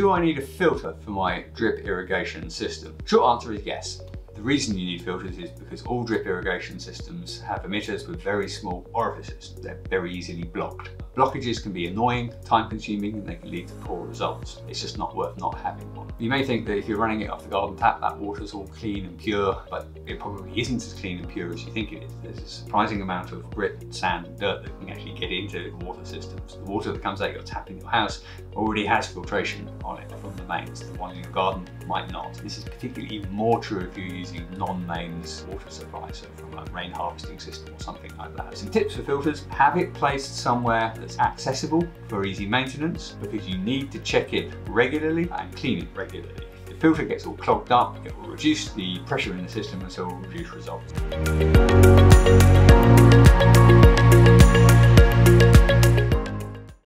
Do I need a filter for my drip irrigation system? Short answer is yes. The reason you need filters is because all drip irrigation systems have emitters with very small orifices. They're very easily blocked. Blockages can be annoying, time consuming, and they can lead to poor results. It's just not worth not having one. You may think that if you're running it off the garden tap, that water's all clean and pure, but it probably isn't as clean and pure as you think it is. There's a surprising amount of grit, sand, and dirt that can actually get into water systems. The water that comes out your tap in your house already has filtration on it from the mains. The one in your garden might not. This is particularly even more true if you're using non-mains water supply, so from a rain harvesting system or something like that. Some tips for filters, have it placed somewhere that's accessible for easy maintenance because you need to check it regularly and clean it regularly. If the filter gets all clogged up, it will reduce the pressure in the system and so will reduce results.